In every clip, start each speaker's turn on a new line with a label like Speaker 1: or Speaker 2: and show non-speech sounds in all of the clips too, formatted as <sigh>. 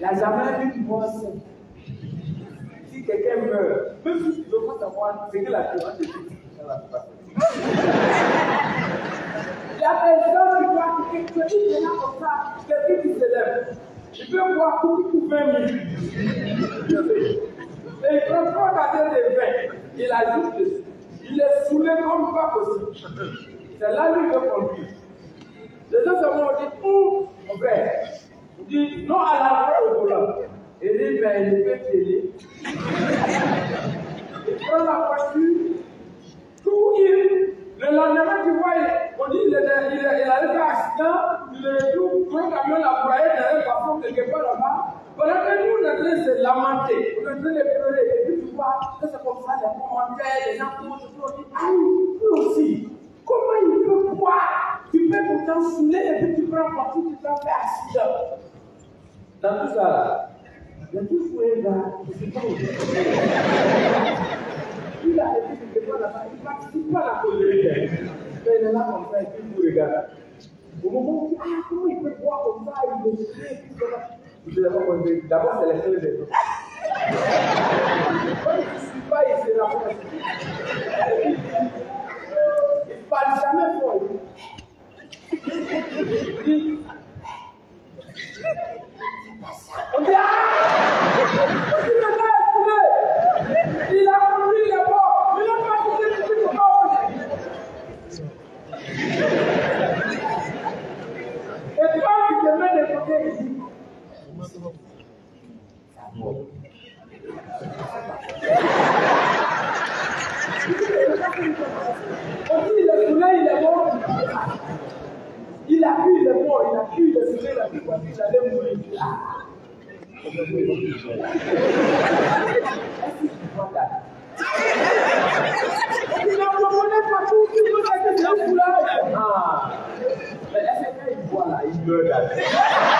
Speaker 1: Il n'a jamais vu du bon sang. Si quelqu'un meurt, même si tu pas savoir, c'est que la Torah te dit that exact practice to each and every of us that it is eleven. Ìfẹ́ wo akókò kú fẹ́ mi? Ìfọ̀fọ̀ kàdé lè fẹ̀, ìlà yìí ilé sulé kọ́mù bá kò sí. Ìtẹ̀lá ní ìwé kọ̀m̀pì. Lẹ́sẹ̀ sọ̀rọ̀ ọ̀dí fún ọ̀bẹ. Di nọ àlàfẹ́ òwúrọ̀, èdè ìbẹ̀ èdè pétélé. Ìfọ̀lá pàṣẹ, tú yìí. Tout. Le lendemain, tu vois, on dit, il, est- il, est- il a eu un accident, il est tout, un camion l'a broyé dans un parfum quelque part là-bas. Pendant que nous, on est en train de se lamenter, on est en train de pleurer, et puis tu vois, c'est comme ça, les commentaires, les gens commencent à dire, ah, lui aussi, comment il peut boire Tu peux pourtant saouler, et puis tu prends partout, tu t'en fais accident. Dans tout ça, là, il y a un gars qui ne sait pas il a été il pas la colère. Mais il est là comme ça, et. Au moment où il ah, peut boire comme ça, il voir, dit, d'abord, c'est les. Quand il ne pas, il. Il ne parle jamais fort. Il ah! Il a conduit, il est Òtún ilẹ̀kùn lẹ́yìn lẹ́wọ́. Ìlàkú ìlẹ̀wọ́, ìlàkú ìlẹ̀kùn lẹ́yìn lẹ́wọ́, ìlàkú ìlẹ̀kùn lẹ́yìn lẹ́wọ́. Voilà, il me l'a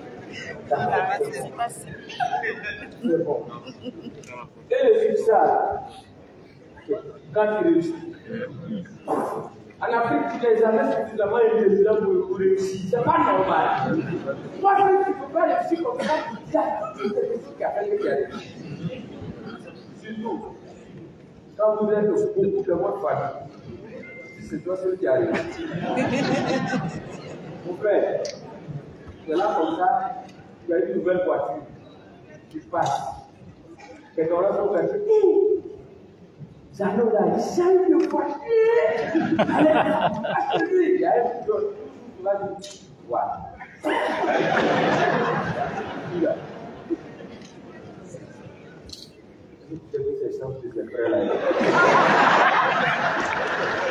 Speaker 1: là, là? C'est les les bon. Et le succès, quand il réussit, en Afrique, tu n'es jamais suffisamment intelligent pour, pour réussir. C'est pas normal. Moi, tu ne peux pas réussir comme ça, il y a quelque chose qui a fait que tu as réussi. Surtout, quand vous êtes au bout de votre famille, c'est toi seul qui a réussi. Mon frère, c'est là comme ça, tu as une nouvelle voiture, tu passes. Quelqu'un là, son frère, dit, J'allais là, une voiture. <laughs> Allez, achetez-lui. Il y a un petit peu. Tu. <laughs>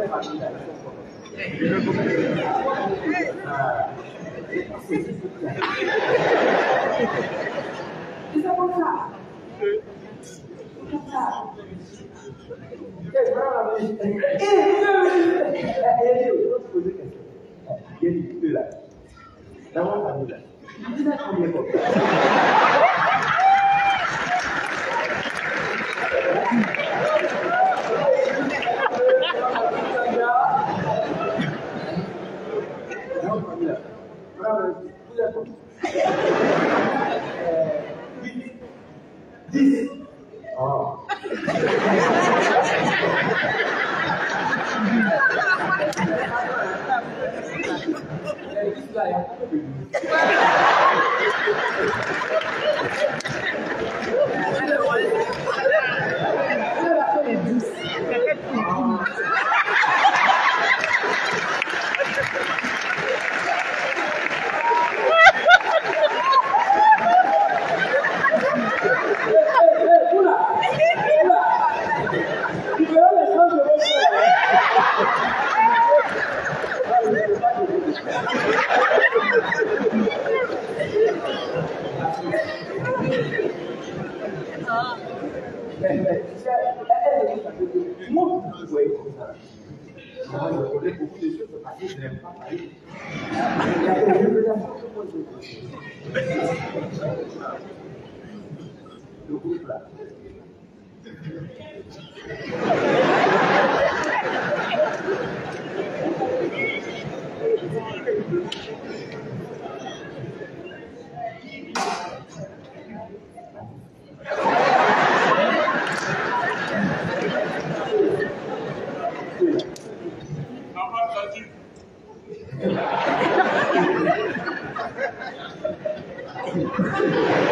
Speaker 1: れましたよ。いざこさん。Jadi itulah. Lawan itulah. Kita nak boleh. this. Oh. <laughs> Thank you.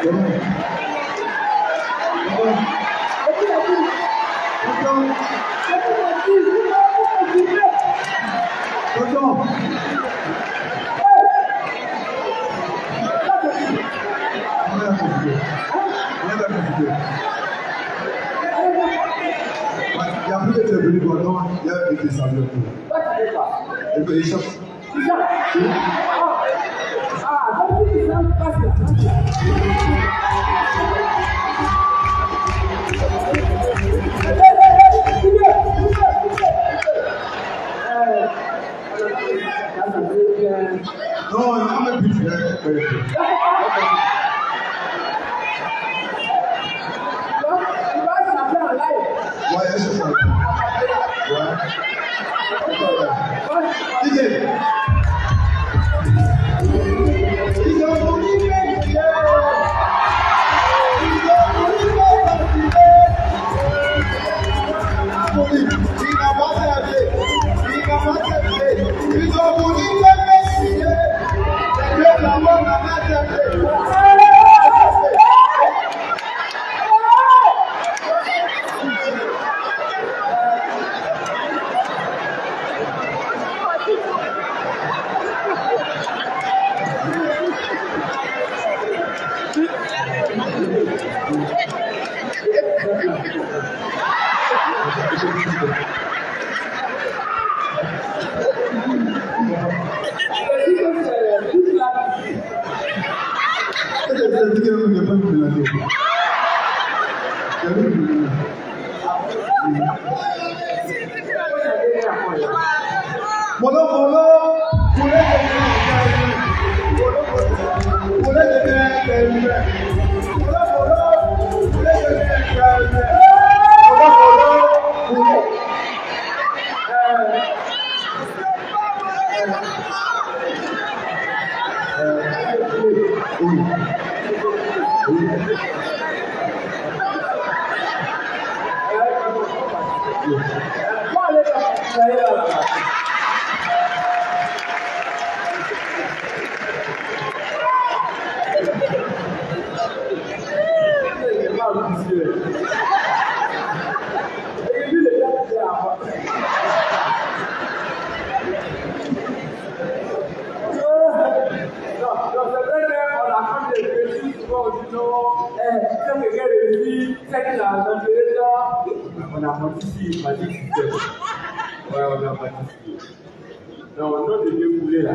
Speaker 1: But you have to be disappointed. What is it? Evolution. Yeah. out this year. Èyí lè dá ṣe àwọn. Lọ́sẹ̀ lẹ́lẹ̀
Speaker 2: ọ̀la kọ́ńtà ìgbé sí ìṣúná ojú lọ́wọ́ ẹ̀ ṣé kékeré sí sẹ́kìlà àtọ́fẹ́rẹ́ dá ọ̀nà àpọ̀jù sí
Speaker 1: ìpàdé ìṣúná ọ̀nà àpọ̀jù sí ìṣúná.
Speaker 2: Non,
Speaker 1: non, de Dieu voulait là.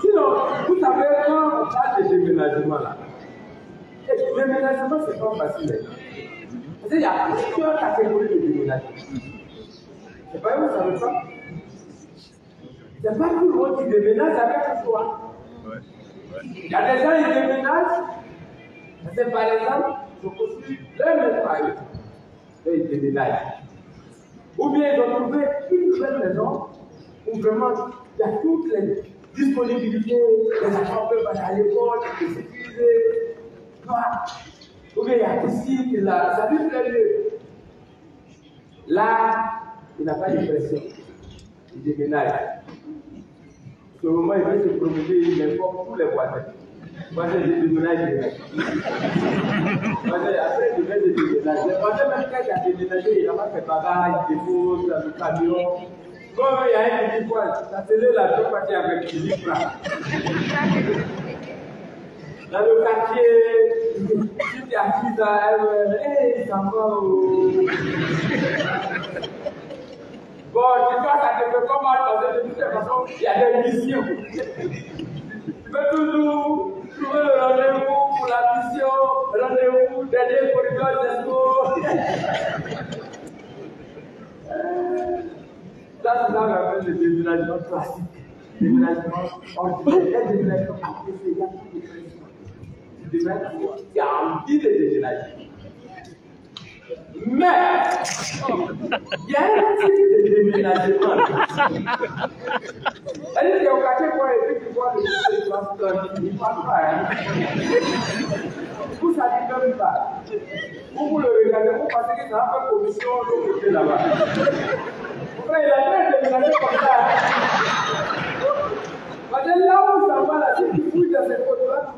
Speaker 1: Sinon, vous savez, quand on parle de là, et déménagement, c'est pas facile. Parce qu'il y a plusieurs catégories de déménagement. C'est pas vous savez ça? C'est pas tout le monde qui déménage avec toi. Il y a des gens qui déménagent, c'est par exemple, je construis leur maison à. Et ils déménagent. Ou bien ils ont trouvé une nouvelle maison où vraiment il y a toutes les disponibilités, les enfants peuvent aller à l'école, c'est sécurisé. Ou bien il a ça. Là, il n'a pas de pression. Il déménage. Ce moment, il va se promener, il informe tous les voisins. J'ai déménagé. Voisins, après, il va se déménager. Les voisins, même quand a déménagé, il n'a pas fait bagage, il dépose le camion. Comme il y a un petit ça la avec Philippe. Dans le quartier, tu es assis là, hé, ça va. oh. Bon, vois, ça te fait comment parce que de toutes les façons, il y a des missions. Tu peux toujours trouver le rendez-vous pour la mission, rendez-vous, dernier corridor d'esco. Ça, c'est ça appelle le déménagement classique. Déménagement ordinaire, un déménagement apprécié, il y a plus de pression. Le déménagement, tu as envie de déménager. Mais, il y a un type de déménagement. Elle dit au quartier quoi et puis tu vois le chien de toi, il ne parle pas. Hein. Vous dit même pas. Vous vous le regardez, vous pensez que ça va faire commission de l'autre côté là-bas. Frère, il a fait déménager comme ça. que là où ça va, là,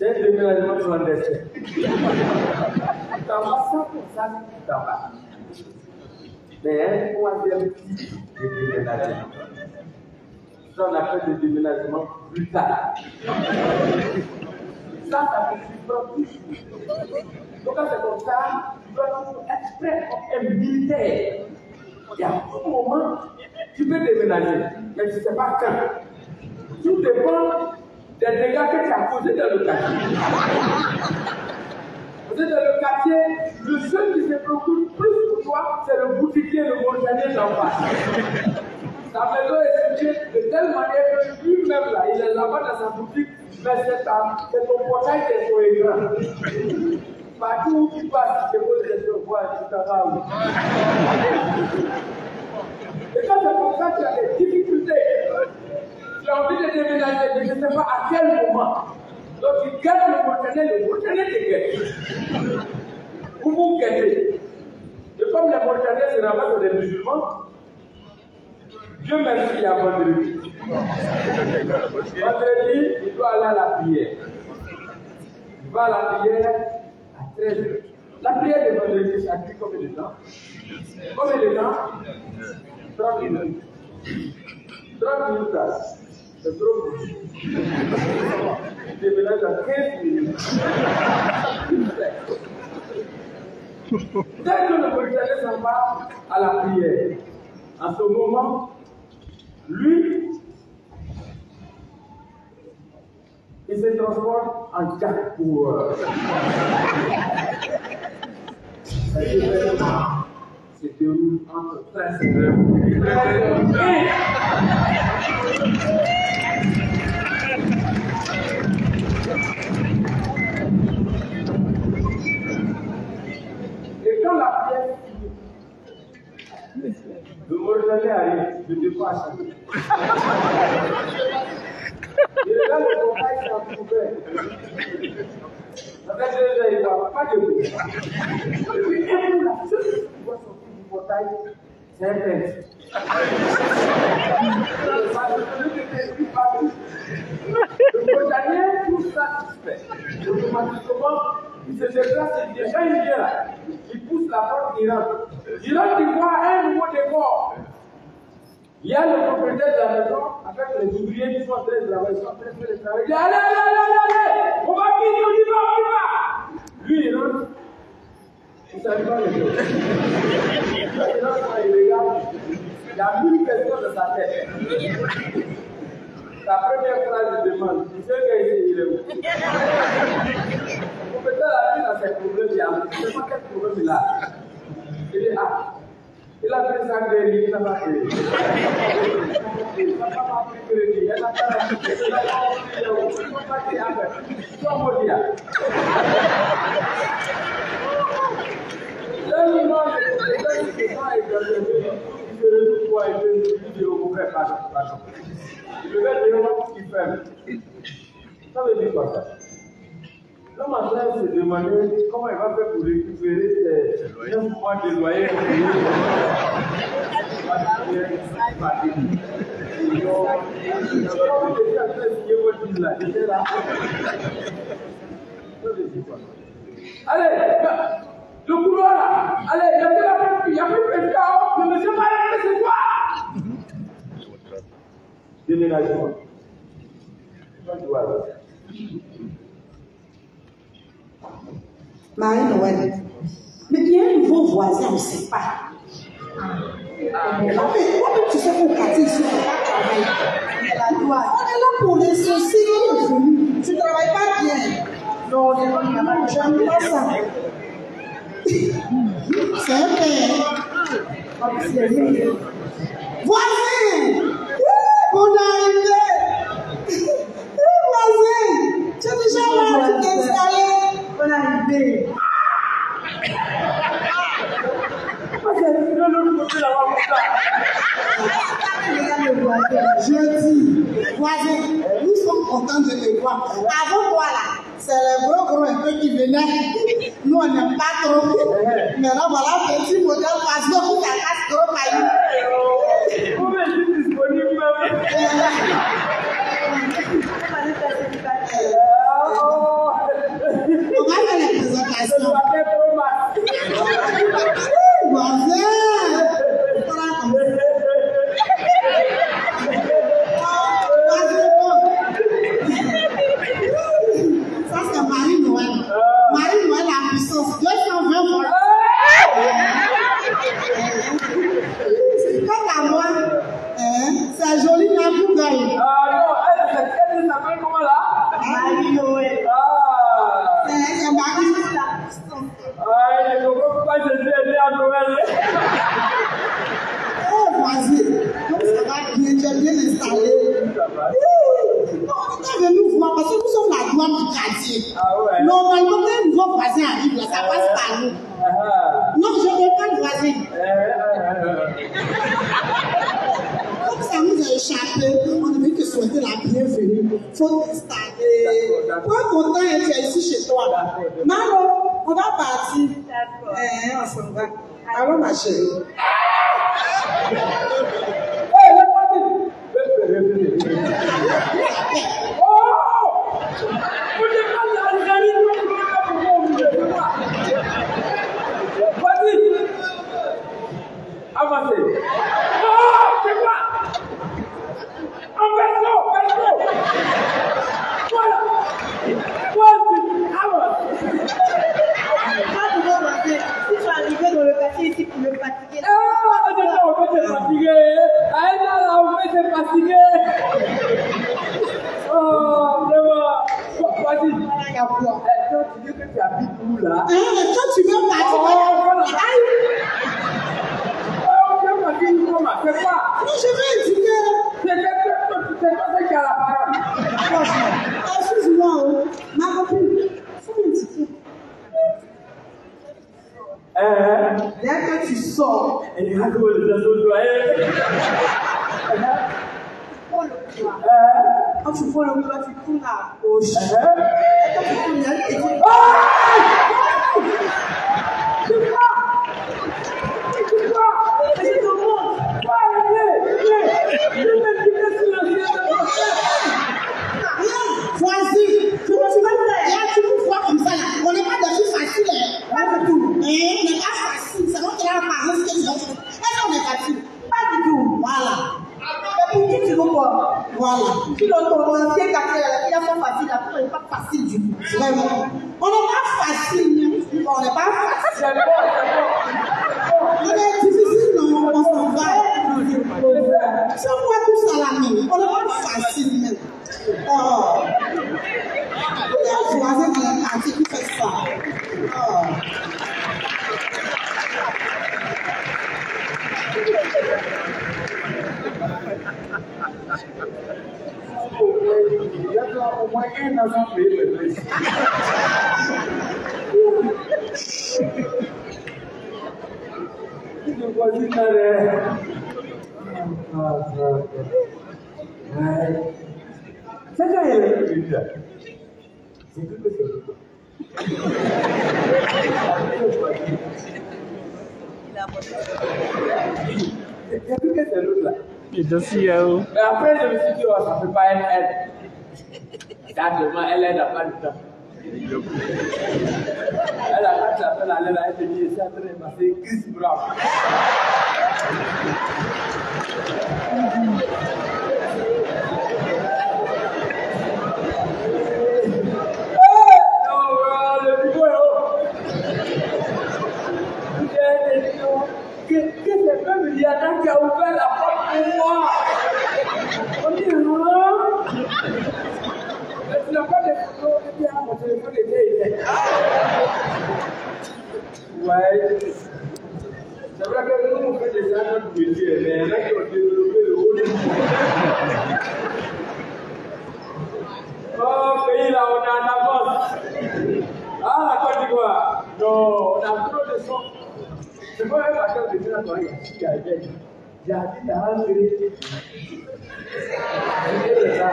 Speaker 1: c'est un déménagement clandestin. T'en vas ça pour ça, t'en vas. Mais un troisième type de déménagement. Ça, on appelle le déménagement brutal. Ça, ça ne suit pas plus. Donc, quand c'est comme ça, tu dois toujours être prêt comme un militaire. Il y a un moment, tu peux déménager, mais tu ne sais pas quand. Tout dépend des dégâts que tu as causés dans le quartier. Vous êtes dans le quartier, le seul qui se préoccupe plus pour toi, c'est le boutiquier, le montagnais d'en face. Sa maison est située de telle manière que lui-même là, il est là-bas dans sa boutique, mais c'est ta- ton portail qui est sur l'écran. Partout où tu passes, tu te poses des où? Et quand c'est comme ça, tu as des difficultés. As envie de déménager, mais je ne sais pas à quel moment. Donc tu gagnes le conteneur, le conteneur te gagne. Vous vous gagnez. Et comme les Mauritaniens se ramassent sur des musulmans, Dieu merci, il a vendredi. Vendredi, il doit aller à la prière. Il va à la prière à 13 h La prière de vendredi, ça dure combien de temps? Combien de temps? 30 minutes. 30 minutes. C'est trop beaucoup. Je déménage à 15 minutes. Dès que le Mauritanien s'en va à la prière, en ce moment, lui, il se transforme en ça devait- se déroule entre Prince et Et quand la pierre Le mot de arrive, je dépasse. Il est là, le combat, il s'en trouvait. Après, je ne vois pas de mots. Et puis, elle nous l'a fait. Il voit sortir du portail, c'est un père. Le botanien, tout satisfait. Automatiquement, il se déplace et déjà il vient là. La porte. Il rentre, il voit un nouveau décor. Il y a le propriétaire de la maison avec les ouvriers qui sont en train de travailler, sont. Il dit, allez, allez, allez, allez, on va finir, on y va, on y va. Lui, il rentre. Il ne savait pas le faire. Quand il rentre, il regarde, il y a mille questions dans sa tête. Sa première phrase, il demande, tu sais qu'il est où Peut-être qu'il a fait problème, il a fait pas quel problème il a. Il est ah, il a fait ça gré, il n'a pas fait. Il n'a pas fait gré, il n'a pas fait gré, il n'a pas fait gré, il n'a pas fait gré, il n'a pas fait gré. Lẹ́yìn náà, lẹ́yìn ìgbà ìgbàlódé, ìgbèrè tó wà kama se demande comment il va faire pour récupérer ses 9 mois de loyer payés. Allez, le couloir là, allez, il y a plus de
Speaker 3: il y a plus de chaos, le monsieur Malin, c'est quoi? Déménagement. Pas
Speaker 1: de maa yɛ
Speaker 3: na wɔde mɛdi yɛn
Speaker 1: involve
Speaker 3: wa
Speaker 1: ah. sɛ ɔsi pa.
Speaker 3: Wɔde tu ti sɛ fún kati si ɔka kama yi wɔde lapo ne so si ne yɛ fun ti tẹrɛ ba diɛ lɔɔre
Speaker 1: ɔtwa mbasa sɛn bɛɛ ɔsi ɛyɛ wɔde wuu
Speaker 3: kunda
Speaker 1: ɛyɛ.
Speaker 3: lẹ́yìn. Wọ́n
Speaker 1: ṣe ti ló lórí mo tún làwọn mú ká.
Speaker 3: Jẹ́tì, wájú, ní sọ ọ̀tán tó lè wá. Àbúkù àlà sẹ̀rẹ̀ búrọ́kùrọ̀ ẹ̀fẹ́ kì mí náà. Nú ọ̀nà pátó, mẹ̀rọ bàlá fẹ́. leadership.
Speaker 1: All right.
Speaker 3: No, my local go voisin arrive là, ça passe par nous. Non, je n'ai pas de voisin. Comme ça nous a échappé, on ne veut que souhaiter la bienvenue. Faut t'installer.
Speaker 1: Prends
Speaker 3: ton temps et tu es ici chez toi. Maman, on va partir. D'accord. Eh, on s'en va. Allons, ma chérie.
Speaker 4: é. It doesn't yell. The president of the city was preparing and
Speaker 1: that is my Ellen Apanta. And I had que
Speaker 3: tell
Speaker 1: Ellen I said, yes, I'm going to
Speaker 3: say, kiss brown. slide.
Speaker 1: Sabrá que
Speaker 3: eu nunca chegar no PT, né?
Speaker 1: Não
Speaker 3: é que eu tenho no meu olho. Oh, Peila, on a
Speaker 1: la bosse. Ah, la Côte d'Ivoire. Non, on a trop de son. C'est moi, la Côte d'Ivoire, toi, ici, avec. J'habite à Angers. C'est ça.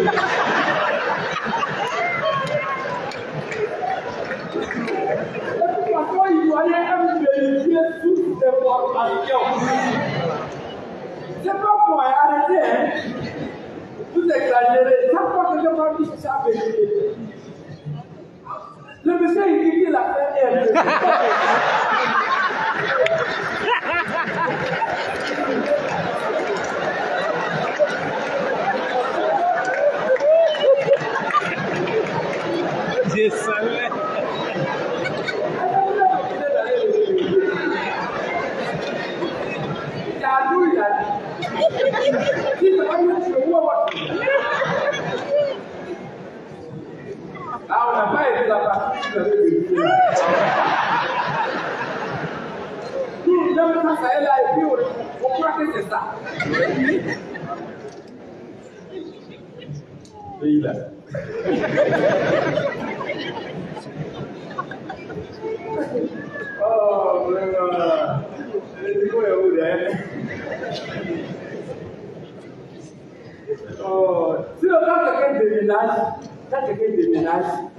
Speaker 1: Before you are here every day, you get two step up and jump. Je vois qui se chape, le monsieur il dit qu'il a fait elle. Oh, my God. A mulher. Oh, se eu não quero terminar, não.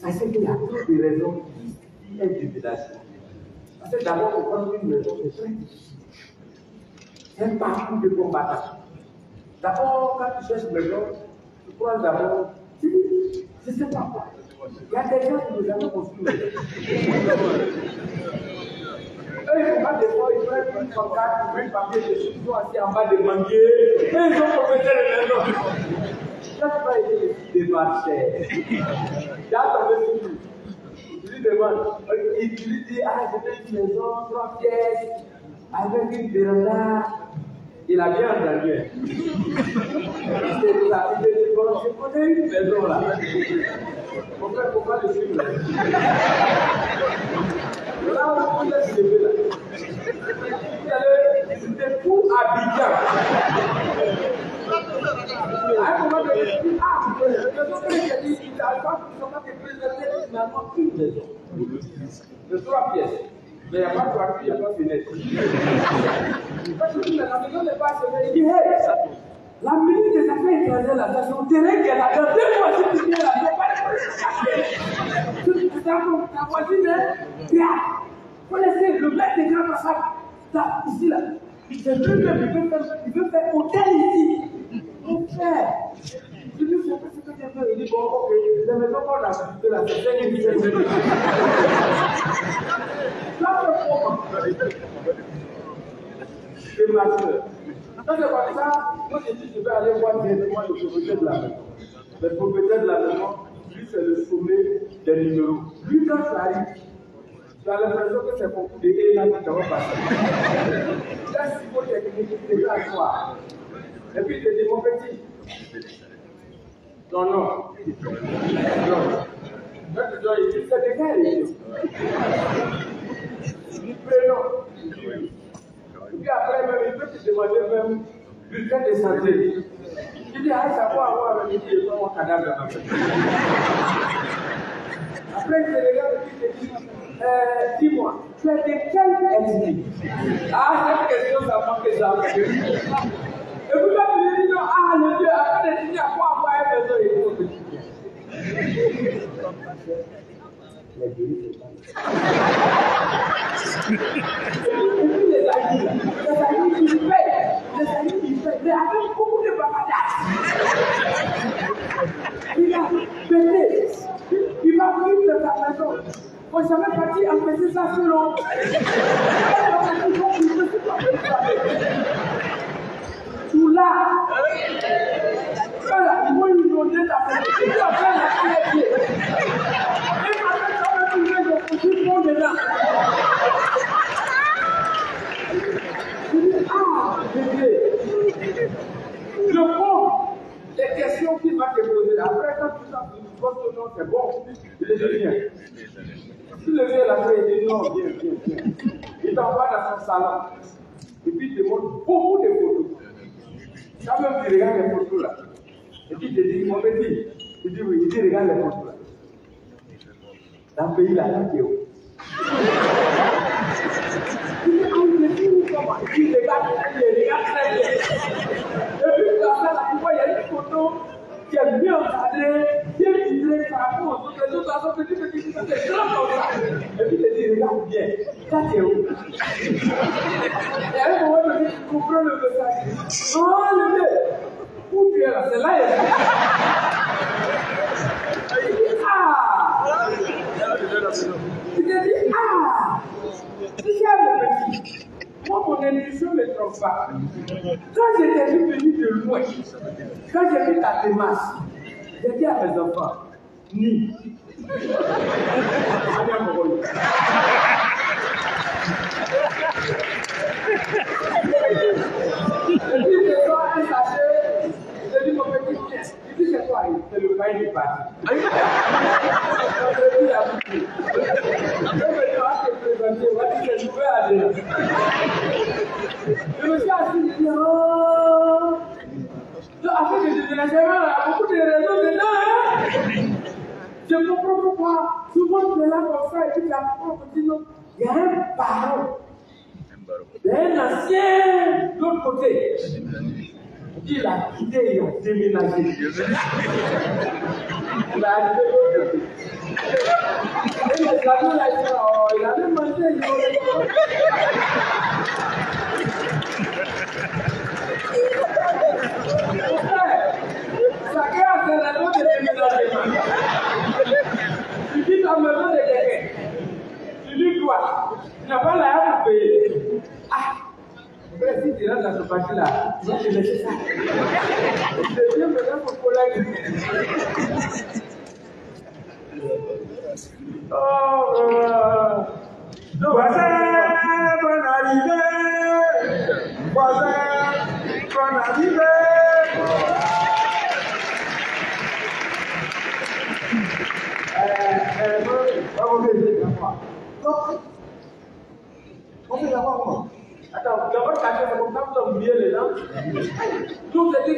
Speaker 1: Ça c'est qu'il y a toutes les raisons qui est déménage. Parce que d'abord, pour prendre une maison, c'est très difficile. C'est un parcours de combattant. D'abord, quand tu cherches une maison, tu prends d'abord, tu dis, je ne sais pas quoi. Il y a des gens qui nous ont construit une maison. Eux, ils font pas d'efforts, ils prennent une pancarte, ils prennent papier dessus, ils sont assis en bas des manguiers, et ils ont complété les maisons. Des démarchés. Il tombé sur lui. Il lui demande, il lui dit, ah, fait une maison, trois pièces, avec une véranda, Il a bien entendu. il dit, bon, je connais une maison là. Mon frère, pas le suivre. là? On laisse lever là. Allez, C'était pour Abidjan. À un moment donné, il dit, ah, j'ai dit, il n'arrive pas une maison. De. Mais il n'y a pas de il n'y a pas de la maison n'est pas. Il dit, hey, la ministre des Affaires étrangères, c'est son terrain a. Dans deux mois, tu viens là, vas pas ta voisine, le mec des grands passages. Ici, là. C'est il veut faire hôtel ici. Mon frère. Je lui fais ce que j'ai fait. Il dit, bon, ok, la maison qu'on a visitée là, c'est 5 000 Là, c'est ma soeur. Ça, c'est comme ça, moi j'ai dit, je vais aller voir directement le propriétaire de la maison. Le propriétaire de la maison, lui, c'est le sommet des numéros. Lui, quand ça arrive, tu as l'impression que c'est pour aider là qui va passer. Là, s'il faut technique, c'est à toi. Et puis, il te dit, mon petit, non, non. Non. Tu dois dire, c'est de quel Prénom. Et puis après, même, il peut te demander même bulletin de santé. Il dit, ah, ça va avoir un métier, pas mon cadavre. Après, il te regarde et il te dit, euh, dis-moi, tu es de quelle ethnie Ah, cette question, ça manque ça. They're beautiful. On jamais parti en faisant ça selon. Il t'envoie dans son salon. Et puis il montre beaucoup de photos. Quand même, tu regardes les photos là. Et puis il te dit, mon petit, il dit oui, il dit regarde les photos là. Dans le pays là, là, tu es où il dit, ah, mais où comment Il regarde très il regarde. Et puis, tu as là, tu vois, il y a une photo qui est bien encadrée, bien par rapport aux autres. Les autres, sont petits, petits, petits, c'est grand comme ça. Et puis, te dit, regarde bien, ça c'est où Et à un moment tu comprends le message. Oh, le mec, où tu es là C'est là, il est ah Il te dit, ah Tu sais, mon petit, moi, mon intuition ne trompe pas. Quand j'étais venu de loin, quand j'ai vu ta démarche, j'ai dit à mes enfants, ni. <laughs> Allez, à mon rôle. Et puis, je sors un sachet, je dis, mon petit, tiens. Il dit, c'est quoi C'est le pain du parti. Je dis, à vous. Je vais te présenter, voici le nouvel adhérent. Je me suis assis, je dis, oh. Donc, après, je devenais il y a beaucoup de raisons dedans, hein. Je comprends pourquoi. Souvent, tu es là comme ça, et puis tu apprends, tu dis, non, il y a un parent. Il y a un ancien de l'autre côté. Il a quitté, il a déménagé. Il a arrivé de l'autre côté. Et les amis, là, ils disent, oh, il a même mangé, il a Chacun a ses raisons de déménagement. Tu dis ta maison de quelqu'un. Tu lui n'as pas payer. Ah! Si tu rentres dans ce parti-là, te laisser ça. Je maintenant pour collègue.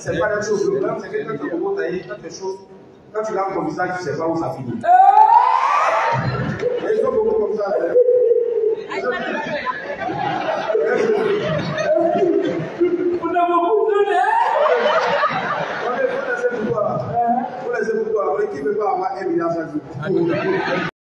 Speaker 1: c'est pas la
Speaker 2: chose. Le problème, c'est que quand tu remontes à quelque chose, quand tu l'as comme ça, tu ne sais pas où ça finit.
Speaker 1: Ah